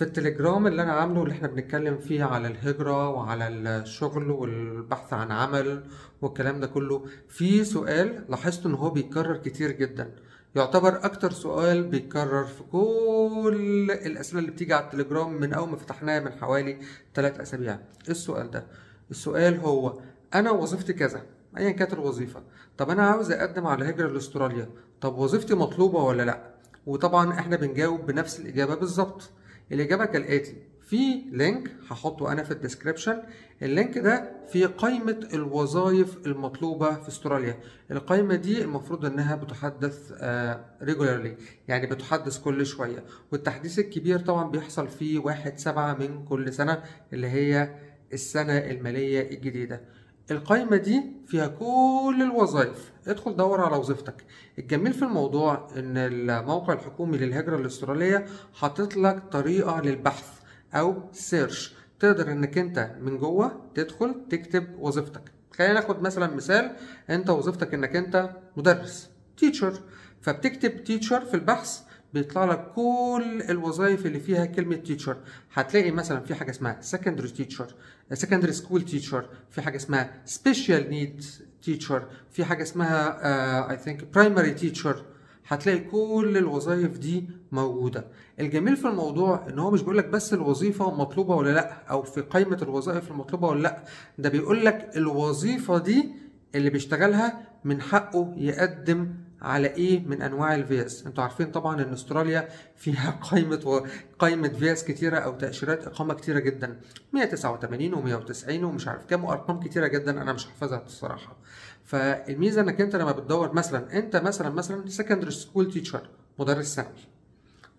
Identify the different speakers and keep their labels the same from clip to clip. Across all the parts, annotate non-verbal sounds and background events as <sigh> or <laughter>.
Speaker 1: في التليجرام اللي أنا عامله اللي إحنا بنتكلم فيه على الهجرة وعلى الشغل والبحث عن عمل والكلام ده كله في سؤال لاحظت إن هو بيتكرر كتير جدا. يعتبر أكتر سؤال بيتكرر في كل الأسئلة اللي بتيجي على التليجرام من أول ما فتحناه من حوالي 3 أسابيع. إيه السؤال ده؟ السؤال هو أنا وظيفتي كذا ايا كانت الوظيفة. طب أنا عاوز أقدم على هجرة لأستراليا طب وظيفتي مطلوبة ولا لأ؟ وطبعا إحنا بنجاوب بنفس الإجابة بالظبط. الإجابة كالآتي. في link هحطه أنا في ال description. ال link ده فيه قائمة الوظائف المطلوبة في استراليا. القائمة دي المفروض إنها بتحدث regularly يعني بتحدث كل شوية. والتحديث الكبير طبعا بيحصل في واحد سبعة من كل سنة اللي هي السنة المالية الجديدة. القائمة دي فيها كل الوظائف. ادخل دور على وظيفتك. الجميل في الموضوع إن الموقع الحكومي للهجرة الأسترالية حاطط لك طريقة للبحث أو search تقدر إنك أنت من جوه تدخل تكتب وظيفتك. خلينا ناخد مثلا مثال. أنت وظيفتك إنك أنت مدرس teacher فبتكتب teacher في البحث بيطلع لك كل الوظائف اللي فيها كلمة teacher هتلاقي مثلا في حاجة اسمها secondary teacher secondary school teacher في حاجة اسمها special need teacher في حاجة اسمها I think primary teacher. هتلاقي كل الوظائف دي موجودة. الجميل في الموضوع إن هو مش بيقولك بس الوظيفة مطلوبة ولا لأ أو في قائمة الوظائف المطلوبة ولا لأ. ده بيقولك الوظيفة دي اللي بيشتغلها من حقه يقدم على إيه من أنواع الفيز أنتوا عارفين طبعا إن أستراليا فيها <laughs> قائمة و... قائمة فيز كتيرة أو تأشيرات إقامة كتيرة جدا. 189 و190 ومش عارف كام وأرقام كتيرة جدا أنا مش حافظها الصراحة. فالميزة إنك أنت لما بتدور مثلا أنت مثلا مثلا secondary school teacher مدرس ثانوي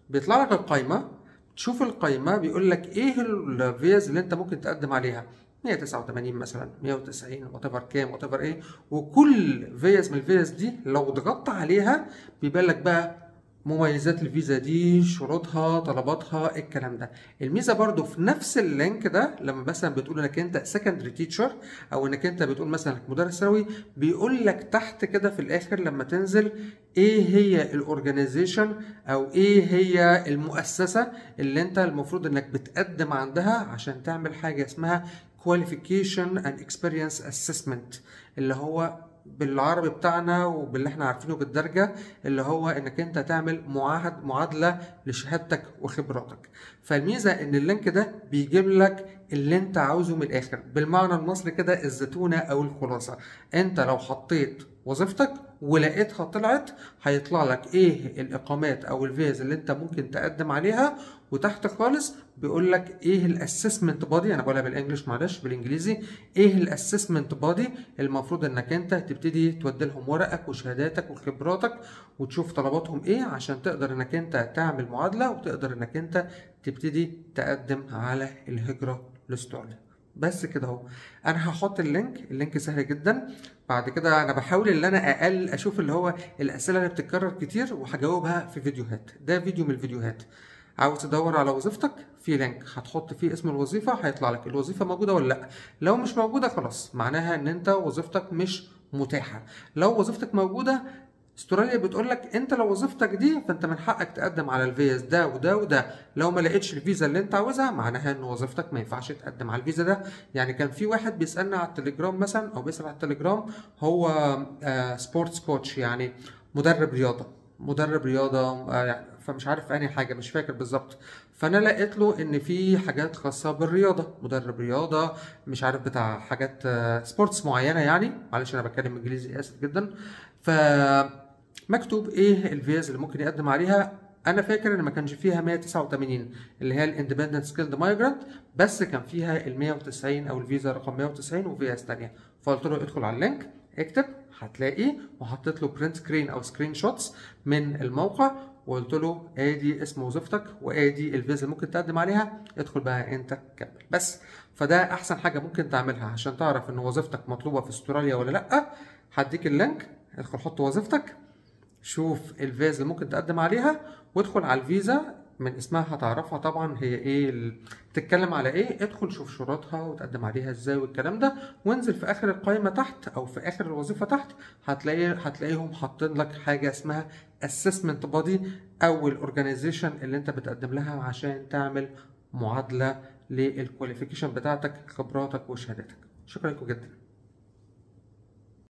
Speaker 1: بيطلع لك القائمه تشوف القائمه بيقول لك إيه الفيز اللي أنت ممكن تقدم عليها. 189 مثلا 190 whatever كام whatever إيه. وكل فيز من الفيز دي لو ضغطت عليها بيبان لك بقى مميزات الفيزا دي شروطها طلباتها الكلام ده. الميزة برضو في نفس ال link ده لما مثلا بتقول إنك أنت secondary teacher أو إنك أنت بتقول مثلا إنك مدرس ثانوي بيقول لك تحت كده في الآخر لما تنزل إيه هي ال organization أو إيه هي المؤسسة اللي أنت المفروض إنك بتقدم عندها عشان تعمل حاجة اسمها qualification and experience assessment اللي هو بالعربي بتاعنا وباللي إحنا عارفينه بالدرجة اللي هو انك انت تعمل معاهد معادلة لشهادتك وخبراتك. فالميزة ان ال link ده بيجيب لك اللي انت عاوزه من الآخر. بالمعنى المصري كده الزتونة أو الخلاصة. انت لو حطيت وظيفتك ولقيتها طلعت هيطلع لك إيه الإقامات أو الفيز اللي أنت ممكن تقدم عليها. وتحت خالص بيقول لك إيه ال assessment body أنا بقولها بال English معلش بالإنجليزي. إيه ال assessment body المفروض إنك أنت تبتدي تودي لهم ورقك وشهاداتك وخبراتك وتشوف طلباتهم إيه عشان تقدر إنك أنت تعمل معادلة وتقدر إنك أنت تبتدي تقدم على الهجرة لاستراليا بس كده اهو. أنا هحط ال link ال link سهل جدا. بعد كده أنا بحاول إن أنا أقل أشوف اللي هو الأسئلة اللي بتتكرر كتير وهجاوبها في فيديوهات. ده فيديو من الفيديوهات. عاوز تدور على وظيفتك؟ في link. هتحط فيه اسم الوظيفة هيطلع لك الوظيفة موجودة ولا لأ. لو مش موجودة خلاص معناها إن أنت وظيفتك مش متاحة. لو وظيفتك موجودة استراليا بتقول لك انت لو وظيفتك دي فانت من حقك تقدم على الفيز ده وده وده. لو ما لقيتش الفيزا اللي انت عاوزها معناها ان وظيفتك ما ينفعش تقدم على الفيزا ده. يعني كان في واحد بيسالنا على التليجرام مثلا أو بيسأل على التليجرام هو آه sports coach يعني مدرب رياضة مدرب رياضة آه يعني فمش عارف أنهي حاجة مش فاكر بالظبط. فأنا لقيت له إن في حاجات خاصة بالرياضة مدرب رياضة مش عارف بتاع حاجات sports معينة يعني. معلش أنا بتكلم إنجليزي آسف جدا. فمكتوب إيه الفيز اللي ممكن يقدم عليها؟ أنا فاكر إن ما كانش فيها 189 اللي هي ال independent skilled migrant بس كان فيها ال 190 أو الفيزا رقم 190 وفيز ثانية فقلت له ادخل على ال link اكتب هتلاقيه وحطيت له print screen أو screenshots من الموقع وقلت له آدي اسم وظيفتك وآدي الفيزا اللي ممكن تقدم عليها ادخل بقى أنت كمل. بس فده أحسن حاجة ممكن تعملها عشان تعرف إن وظيفتك مطلوبة في أستراليا ولا لأ. هديك ال link ادخل حط وظيفتك. شوف الفيزا اللي ممكن تقدم عليها وادخل على الفيزا من اسمها هتعرفها طبعا هي إيه. بتتكلم على إيه ادخل شوف شروطها وتقدم عليها إزاي والكلام ده وانزل في آخر القائمة تحت أو في آخر الوظيفة تحت هتلاقي هتلاقيهم حاطين لك حاجة اسمها assessment body أو ال organization اللي انت بتقدم لها عشان تعمل معادلة للكواليفيكيشن بتاعتك خبراتك وشهاداتك شكرا لكم جدا